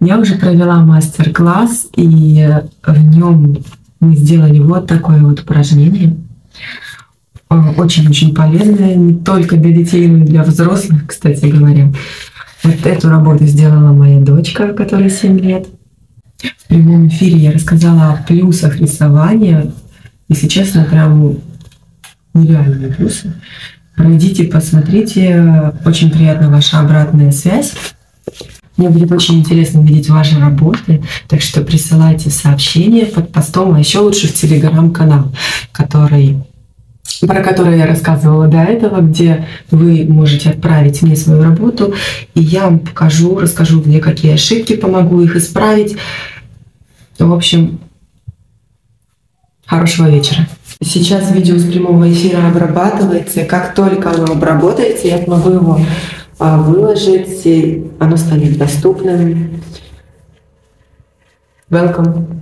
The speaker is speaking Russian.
Я уже провела мастер-класс, и в нем мы сделали вот такое вот упражнение. Э, Очень-очень полезное, не только для детей, но и для взрослых, кстати говоря. Вот эту работу сделала моя дочка, которой 7 лет. В прямом эфире я рассказала о плюсах рисования. Если честно, прям нереальные плюсы. Пройдите, посмотрите. Очень приятна ваша обратная связь. Мне будет очень интересно видеть ваши работы, так что присылайте сообщения под постом, а еще лучше в телеграм-канал, который, про который я рассказывала до этого, где вы можете отправить мне свою работу, и я вам покажу, расскажу, где какие ошибки, помогу их исправить. В общем, хорошего вечера. Сейчас видео с прямого эфира обрабатывается. Как только оно обработается, я смогу его выложить, и оно станет доступным. Welcome.